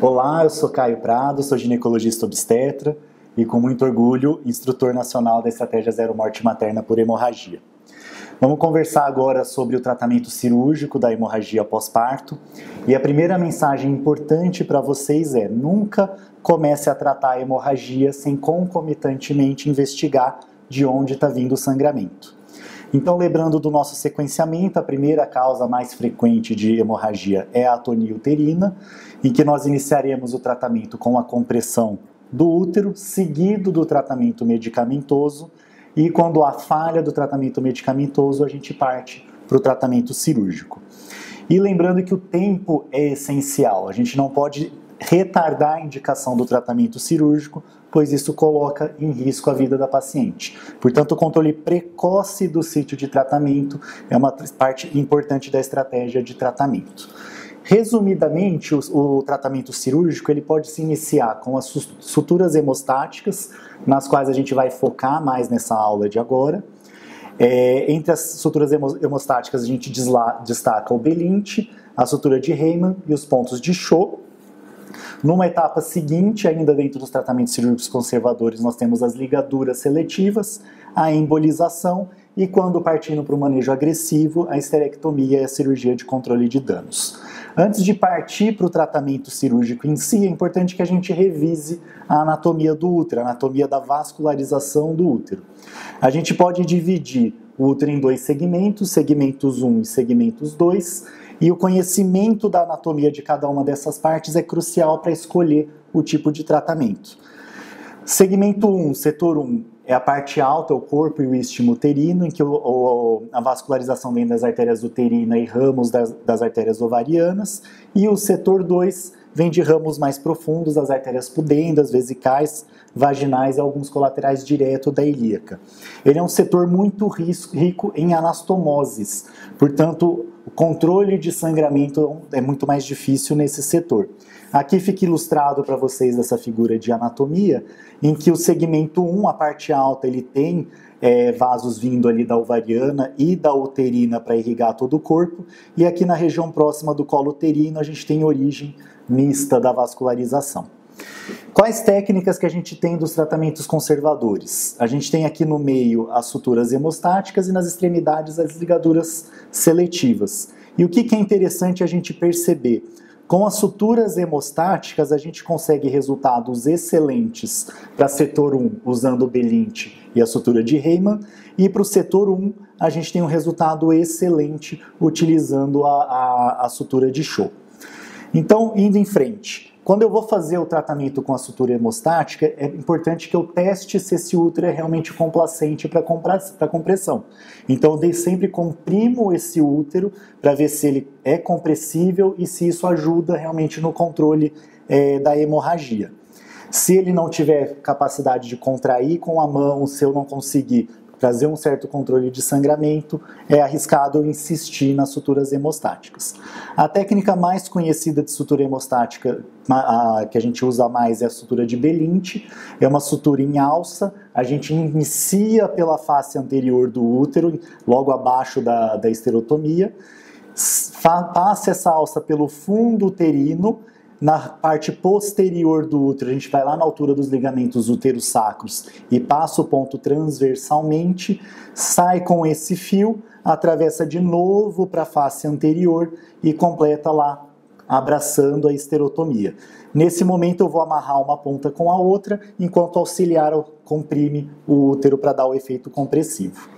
eu sou Caio Prado, sou ginecologista obstetra e com muito orgulho, instrutor nacional da estratégia Zero Morte Materna por Hemorragia. Vamos conversar agora sobre o tratamento cirúrgico da hemorragia pós-parto. E a primeira mensagem importante para vocês é: nunca comece a tratar a hemorragia sem concomitantemente investigar de onde está vindo o sangramento. Então, lembrando do nosso sequenciamento, a primeira causa mais frequente de hemorragia é a atonia uterina, em que nós iniciaremos o tratamento com a compressão do útero, seguido do tratamento medicamentoso, e quando há falha do tratamento medicamentoso, a gente parte para o tratamento cirúrgico. E lembrando que o tempo é essencial, a gente não pode retardar a indicação do tratamento cirúrgico, pois isso coloca em risco a vida da paciente. Portanto, o controle precoce do sítio de tratamento é uma parte importante da estratégia de tratamento. Resumidamente, o, o, tratamento cirúrgico ele pode se iniciar com as suturas hemostáticas, nas quais a gente vai focar mais nessa aula de agora. É, entre as suturas hemostáticas, a gente destaca o Belinte, a sutura de Heyman e os pontos de Shaw. Numa etapa seguinte, ainda dentro dos tratamentos cirúrgicos conservadores, nós temos as ligaduras seletivas, a embolização e, quando partindo para o manejo agressivo, a esterectomia e a cirurgia de controle de danos. Antes de partir para o tratamento cirúrgico em si, é importante que a gente revise a anatomia do útero, a anatomia da vascularização do útero. A gente pode dividir útero em dois segmentos, segmentos 1 e segmentos 2, e o conhecimento da anatomia de cada uma dessas partes é crucial para escolher o tipo de tratamento. Segmento 1, setor 1, é a parte alta, o corpo e o istmo uterino, em que o, o, a vascularização vem das artérias uterina e ramos das, das artérias ovarianas, e o setor 2 vem de ramos mais profundos, das artérias pudendas, vesicais, vaginais e alguns colaterais direto da ilíaca. Ele é um setor muito rico em anastomoses, portanto, o controle de sangramento é muito mais difícil nesse setor. Aqui fica ilustrado para vocês essa figura de anatomia, em que o segmento 1, a parte alta, ele tem é, vasos vindo ali da ovariana e da uterina para irrigar todo o corpo, e aqui na região próxima do colo uterino a gente tem origem mista da vascularização. Quais técnicas que a gente tem dos tratamentos conservadores? A gente tem aqui no meio as suturas hemostáticas e nas extremidades as ligaduras seletivas. E o que, que é interessante a gente perceber? Com as suturas hemostáticas, a gente consegue resultados excelentes para setor 1, usando o Belinte e a sutura de Heyman, e para o setor 1, a gente tem um resultado excelente utilizando a, a, a sutura de Shaw. Então, indo em frente, quando eu vou fazer o tratamento com a sutura hemostática, é importante que eu teste se esse útero é realmente complacente para compressão. Então eu sempre comprimo esse útero para ver se ele é compressível e se isso ajuda realmente no controle é, da hemorragia. Se ele não tiver capacidade de contrair com a mão, se eu não conseguir trazer um certo controle de sangramento, é arriscado insistir nas suturas hemostáticas. A técnica mais conhecida de sutura hemostática, a, que a gente usa mais, é a sutura de Belinte. É uma sutura em alça, a gente inicia pela face anterior do útero, logo abaixo da, da esterotomia, passa essa alça pelo fundo uterino, na parte posterior do útero, a gente vai lá na altura dos ligamentos uterosacros e passa o ponto transversalmente, sai com esse fio, atravessa de novo para a face anterior e completa lá, abraçando a esterotomia. Nesse momento eu vou amarrar uma ponta com a outra, enquanto o auxiliar comprime o útero para dar o efeito compressivo.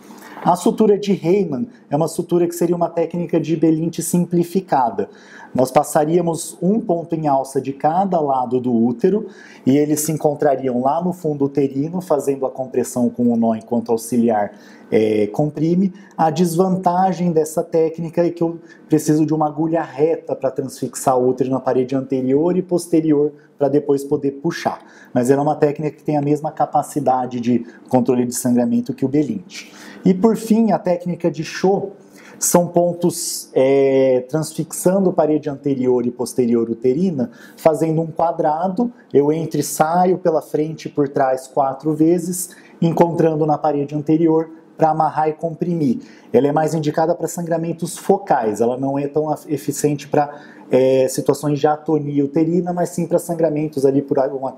A sutura de Heyman é uma sutura que seria uma técnica de Belinte simplificada. Nós passaríamos um ponto em alça de cada lado do útero e eles se encontrariam lá no fundo uterino, fazendo a compressão com o nó enquanto auxiliar é, comprime. A desvantagem dessa técnica é que eu preciso de uma agulha reta para transfixar o útero na parede anterior e posterior para depois poder puxar. Mas ela é uma técnica que tem a mesma capacidade de controle de sangramento que o Belinte. E por fim, a técnica de show são pontos é, transfixando parede anterior e posterior uterina, fazendo um quadrado. Eu entro e saio pela frente e por trás quatro vezes, encontrando na parede anterior para amarrar e comprimir. Ela é mais indicada para sangramentos focais, ela não é tão eficiente para é, situações de atonia uterina, mas sim para sangramentos ali por uma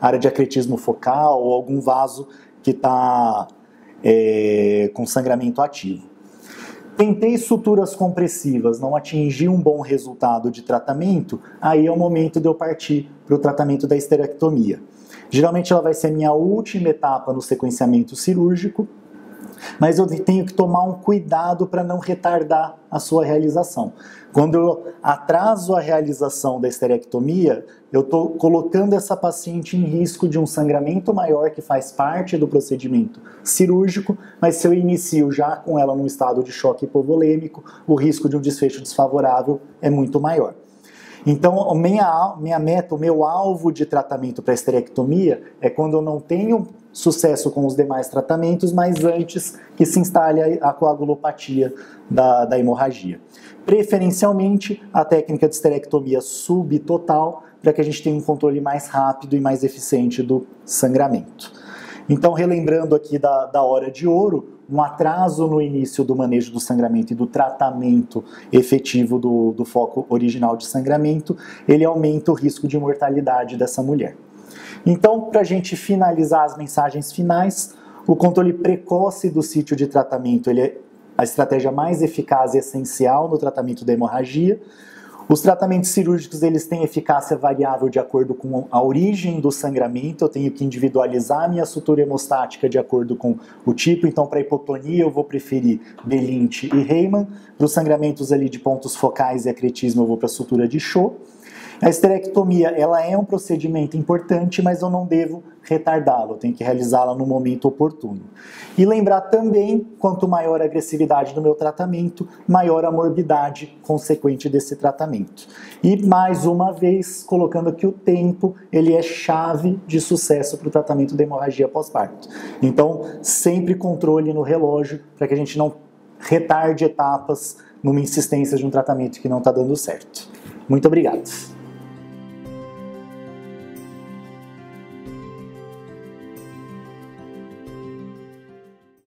área de acretismo focal ou algum vaso que está é, com sangramento ativo. Tentei suturas compressivas, não atingi um bom resultado de tratamento, aí é o momento de eu partir para o tratamento da esterectomia. Geralmente ela vai ser a minha última etapa no sequenciamento cirúrgico, mas eu tenho que tomar um cuidado para não retardar a sua realização. Quando eu atraso a realização da esterectomia, eu estou colocando essa paciente em risco de um sangramento maior que faz parte do procedimento cirúrgico, mas se eu inicio já com ela num estado de choque hipovolêmico, o risco de um desfecho desfavorável é muito maior. Então, minha, minha meta, o meu alvo de tratamento para esterectomia é quando eu não tenho sucesso com os demais tratamentos, mas antes que se instale a coagulopatia da, da hemorragia. Preferencialmente, a técnica de esterectomia subtotal, para que a gente tenha um controle mais rápido e mais eficiente do sangramento. Então, relembrando aqui da, da hora de ouro, um atraso no início do manejo do sangramento e do tratamento efetivo do, do foco original de sangramento, ele aumenta o risco de mortalidade dessa mulher. Então, para a gente finalizar as mensagens finais, o controle precoce do sítio de tratamento ele é a estratégia mais eficaz e essencial no tratamento da hemorragia. Os tratamentos cirúrgicos eles têm eficácia variável de acordo com a origem do sangramento. Eu tenho que individualizar a minha sutura hemostática de acordo com o tipo. Então, para hipotonia, eu vou preferir Belint e Heyman. Para os sangramentos ali de pontos focais e acretismo, eu vou para a sutura de Shaw. A esterectomia, ela é um procedimento importante, mas eu não devo retardá-la, eu tenho que realizá-la no momento oportuno. E lembrar também, quanto maior a agressividade do meu tratamento, maior a morbidade consequente desse tratamento. E mais uma vez, colocando que o tempo, ele é chave de sucesso para o tratamento da hemorragia pós-parto. Então, sempre controle no relógio para que a gente não retarde etapas numa insistência de um tratamento que não está dando certo. Muito obrigado.